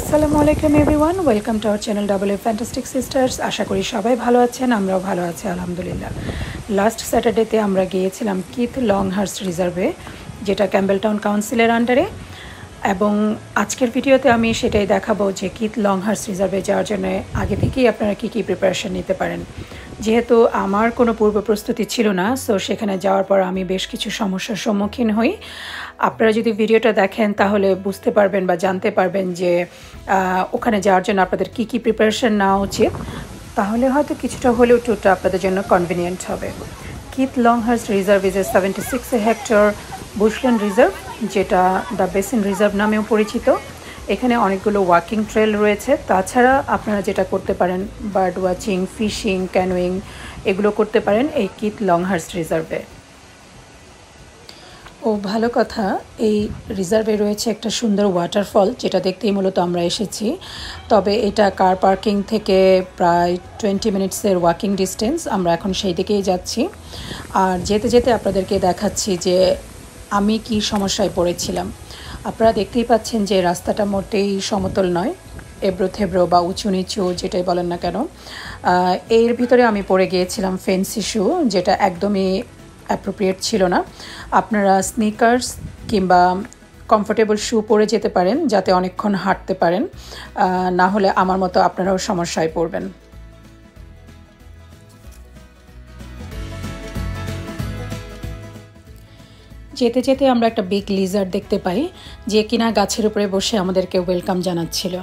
আসসালামু আলাইকুম everyone, welcome to our channel double A fantastic sisters. আশা করি সবাই ভালো আছেন, আমরাও ভালো আছি, আলহামদুলিল্লাহ। লাস্ট স্যাটারডেতে আমরা গিয়েছিলাম কিথ লং হার্স রিজার্ভে, যেটা ক্যাম্বেলটাউন কাউন্সিলের আন্ডারে। এবং আজকের ভিডিওতে আমি সেটাই দেখাবো যে কিথ লং হার্স রিজার্ভে যাওয়ার জন্য আগে থেকেই আপনারা কী কী প্রিপারেশন নিতে পারেন। যেহেতু আমার কোনো পূর্ব প্রস্তুতি ছিল না সো সেখানে যাওয়ার পর আমি বেশ কিছু সমস্যার সম্মুখীন হই। আপনারা যদি ভিডিওটা দেখেন, তাহলে বুঝতে পারবেন বা জানতে পারবেন যে ওখানে যাওয়ার জন্য আপনাদের কী কী প্রিপারেশন নেওয়া উচিত। তাহলে হয়তো কিছুটা হলেও টুরটা আপনাদের জন্য কনভিনিয়েন্ট হবে। Keith Longhurst reserve is a seventy six hectare bushland reserve যেটা দ্য বেসিন রিজার্ভ নামেও পরিচিত। এখানে অনেকগুলো ওয়াকিং ট্রেল রয়েছে। তাছাড়া আপনারা যেটা করতে পারেন বার্ড ওয়াচিং ফিশিং ক্যানোয়িং এগুলো করতে পারেন এই কিথ লংহার্স রিজার্ভে ও, ভালো কথা। এই রিজার্ভে রয়েছে একটা সুন্দর ওয়াটারফল যেটা দেখতেই মূলত আমরা এসেছি। তবে এটা কার পার্কিং থেকে প্রায় টোয়েন্টি মিনিটসের ওয়াকিং ডিস্টেন্স আমরা এখন সেই দিকেই যাচ্ছি। আর যেতে যেতে আপনাদেরকে দেখাচ্ছি যে আমি কি সমস্যায় পড়েছিলাম। আপনারা দেখতেই পাচ্ছেন যে রাস্তাটা মোটেই সমতল নয়, এবড়ো থেবড়ো বা উঁচু নিচু যেটাই বলেন না কেন। এর ভিতরে আমি পড়ে গিয়েছিলাম ফেন্সি শু, যেটা একদমই অ্যাপ্রোপ্রিয়েট ছিল না। আপনারা স্নিকার্স কিংবা কমফোর্টেবল শু পরে যেতে পারেন, যাতে অনেকক্ষণ হাঁটতে পারেন। না হলে আমার মতো আপনারাও সমস্যায় পড়বেন। যেতে যেতে আমরা একটা বিগ লিজার দেখতে পাই, যে কিনা গাছের উপরে বসে আমাদেরকে ওয়েলকাম জানাচ্ছিল।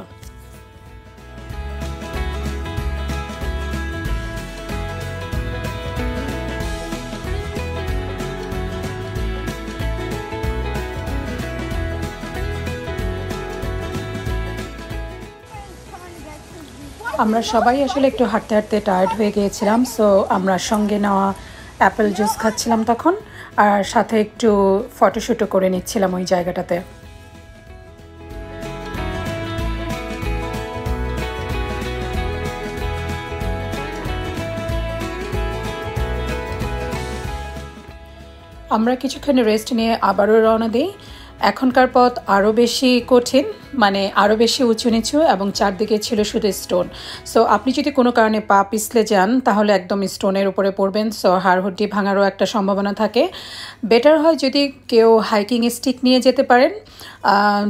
আমরা সবাই আসলে একটু হাঁটতে হাঁটতে টায়ার্ড হয়ে গিয়েছিলাম সো আমরা সঙ্গে নেওয়া অ্যাপেল জুস খাচ্ছিলাম তখন। আর সাথে একটু ফটোশ্যুটও করে নিচ্ছিলাম ওই জায়গাটাতে। আমরা কিছুক্ষণ রেস্ট নিয়ে আবারও রওনা দিই। এখনকার পথ আরও বেশি কঠিন মানে আরও বেশি উঁচু নিচু এবং চারদিকে ছিল শুধু স্টোন সো আপনি যদি কোনো কারণে পা পিছলে যান, তাহলে একদম স্টোনের উপরে পড়বেন। সো হাড়হুড্ডি ভাঙারও একটা সম্ভাবনা থাকে। বেটার হয় যদি কেউ হাইকিং স্টিক নিয়ে যেতে পারেন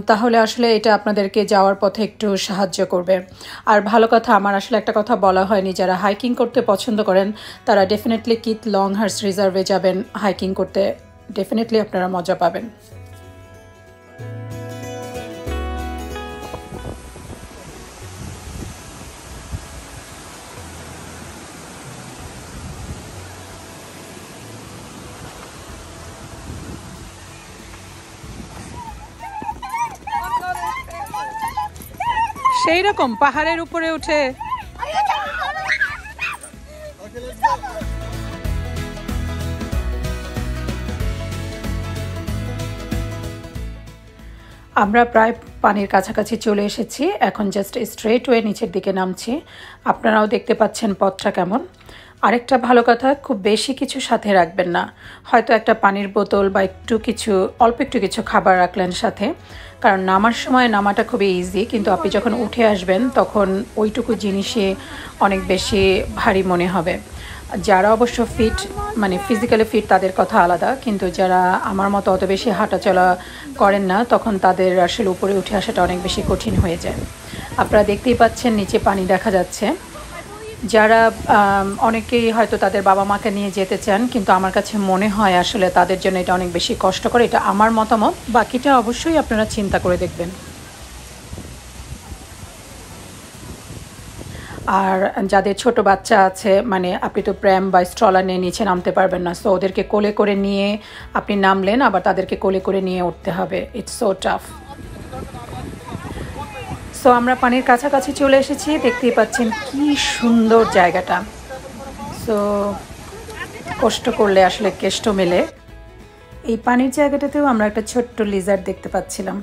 তাহলে আসলে এটা আপনাদেরকে যাওয়ার পথে একটু সাহায্য করবে। আর ভালো কথা, আমার আসলে একটা কথা বলা হয়নি, যারা হাইকিং করতে পছন্দ করেন, তারা ডেফিনেটলি কিথ লং হার্স রিজার্ভে যাবেন হাইকিং করতে। ডেফিনেটলি আপনারা মজা পাবেন। সেই রকম পাহাড়ের উপরে উঠে। আমরা প্রায় পানির কাছাকাছি চলে এসেছি। এখন জাস্ট স্ট্রেট ওয়ে নিচের দিকে নামছি। আপনারাও দেখতে পাচ্ছেন পথটা কেমন। আরেকটা ভালো কথা, খুব বেশি কিছু সাথে রাখবেন না। হয়তো একটা পানির বোতল বা একটু কিছু, অল্প একটু কিছু খাবার রাখলেন সাথে। কারণ নামার সময় নামাটা খুবই ইজি কিন্তু আপনি যখন উঠে আসবেন, তখন ওইটুকু জিনিসই অনেক বেশি ভারী মনে হবে। যারা অবশ্য ফিট মানে ফিজিক্যালি ফিট তাদের কথা আলাদা, কিন্তু যারা আমার মতো অত বেশি হাঁটাচলা করেন না, তখন তাদের আসলে উপরে উঠে আসাটা অনেক বেশি কঠিন হয়ে যায়। আপনারা দেখতেই পাচ্ছেন, নিচে পানি দেখা যাচ্ছে। যারা অনেকেই হয়তো তাদের বাবা মাকে নিয়ে যেতে চান, কিন্তু আমার কাছে মনে হয় আসলে তাদের জন্য এটা অনেক বেশি কষ্টকর, এটা আমার মতামত। বাকিটা অবশ্যই আপনারা চিন্তা করে দেখবেন। আর যাদের ছোট বাচ্চা আছে মানে আপনি তো প্র্যাম বা স্ট্রলার নিয়ে নিচে নামতে পারবেন না সো ওদেরকে কোলে করে নিয়ে আপনি নামলেন, আবার তাদেরকে কোলে করে নিয়ে উঠতে হবে। ইটস সো টাফ সো আমরা পানির কাছাকাছি চলে এসেছি, দেখতেই পাচ্ছেন কি সুন্দর জায়গাটা। সো কষ্ট করলে আসলে কেষ্ট মেলে। এই পানির জায়গাটাতেও আমরা একটা ছোট্ট লিজার দেখতে পাচ্ছিলাম।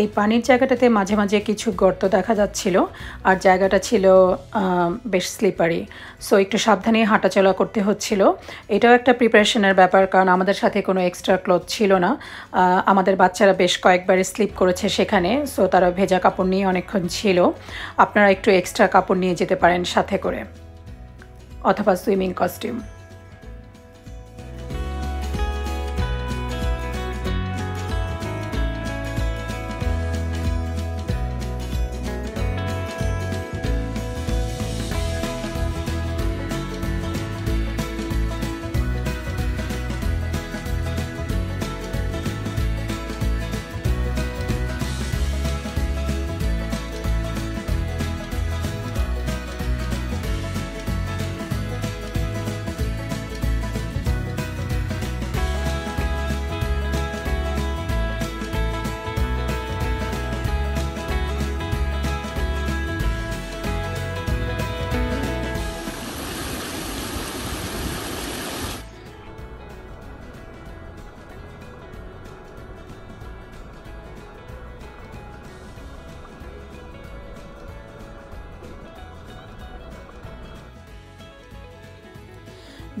এই পানির জায়গাটাতে মাঝে মাঝে কিছু গর্ত দেখা যাচ্ছিল, আর জায়গাটা ছিল বেশ স্লিপারি সো একটু সাবধানে হাঁটাচলা করতে হচ্ছিল। এটাও একটা প্রিপারেশনের ব্যাপার, কারণ আমাদের সাথে কোনো এক্সট্রা ক্লথ ছিল না। আমাদের বাচ্চারা বেশ কয়েকবার স্লিপ করেছে সেখানে সো তারা ভেজা কাপড় নিয়ে অনেকক্ষণ ছিল। আপনারা একটু এক্সট্রা কাপড় নিয়ে যেতে পারেন সাথে করে। অথবা swimming costume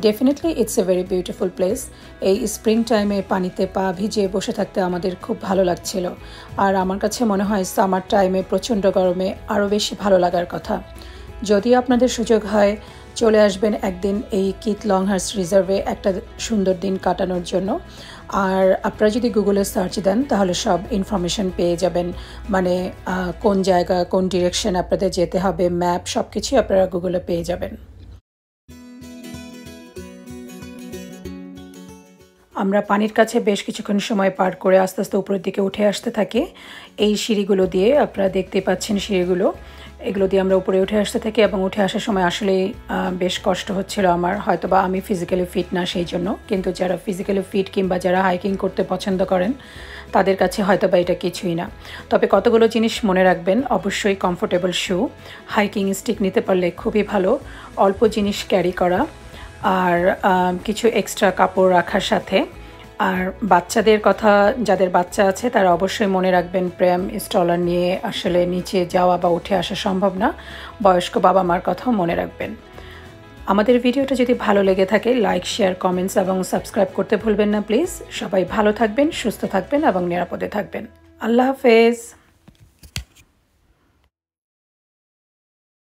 definitely it's a very beautiful place এই স্প্রিং টাইমে পানিতে পা ভিজিয়ে বসে থাকতে আমাদের খুব ভালো লাগছিল। আর আমার কাছে মনে হয় সামার টাইমে প্রচণ্ড গরমে আরও বেশি ভালো লাগার কথা। যদি আপনাদের সুযোগ হয়, চলে আসবেন একদিন এই কিথ লংহার্স রিজার্ভে একটা সুন্দর দিন কাটানোর জন্য। আর আপনারা যদি গুগলে সার্চ দেন, তাহলে সব ইনফরমেশন পেয়ে যাবেন। মানে কোন জায়গা, কোন ডিরেকশন আপনাদের যেতে হবে ম্যাপ সব কিছুই আপনারা গুগলে পেয়ে যাবেন। আমরা পানির কাছে বেশ কিছুক্ষণ সময় পার করে আস্তে আস্তে উপরের দিকে উঠে আসতে থাকি। এই সিঁড়িগুলো দিয়ে আপনারা দেখতে পাচ্ছেন সিঁড়িগুলো। এগুলো দিয়ে আমরা উপরে উঠে আসতে থাকি এবং উঠে আসার সময় আসলেই বেশ কষ্ট হচ্ছিল আমার। হয়তো বা আমি ফিজিক্যালি ফিট না সেই জন্য, কিন্তু যারা ফিজিক্যালি ফিট কিংবা যারা হাইকিং করতে পছন্দ করেন, তাদের কাছে হয়তো বা এটা কিছুই না। তবে কতগুলো জিনিস মনে রাখবেন, অবশ্যই কমফোর্টেবল শু হাইকিং স্টিক নিতে পারলে খুবই ভালো। অল্প জিনিস ক্যারি করা। আর কিছু এক্সট্রা কাপড় রাখার সাথে। আর বাচ্চাদের কথা, যাদের বাচ্চা আছে, তারা অবশ্যই মনে রাখবেন, প্রেম স্টলার নিয়ে আসলে নিচে যাওয়া বা উঠে আসা সম্ভব না। বয়স্ক বাবা মার কথাও মনে রাখবেন। আমাদের ভিডিওটা যদি ভালো লেগে থাকে লাইক শেয়ার কমেন্টস এবং সাবস্ক্রাইব করতে ভুলবেন না প্লিজ সবাই ভালো থাকবেন, সুস্থ থাকবেন এবং নিরাপদে থাকবেন। আল্লাহ হাফেজ।